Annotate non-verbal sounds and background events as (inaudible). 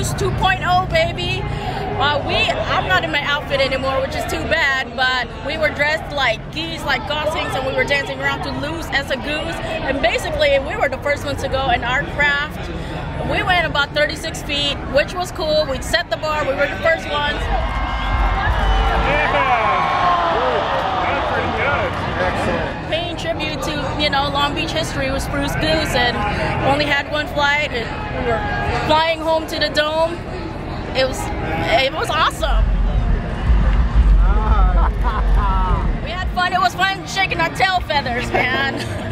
Cruise 2.0, baby. Uh, we, I'm not in my outfit anymore, which is too bad, but we were dressed like geese, like goslings, and we were dancing around to lose as a goose. And basically, we were the first ones to go in our craft. We went about 36 feet, which was cool. We set the bar, we were the first ones. Yeah. You know Long Beach history with Spruce Goose, and only had one flight, and we were flying home to the dome. It was it was awesome. Ah. (laughs) we had fun. It was fun shaking our tail feathers, man. (laughs)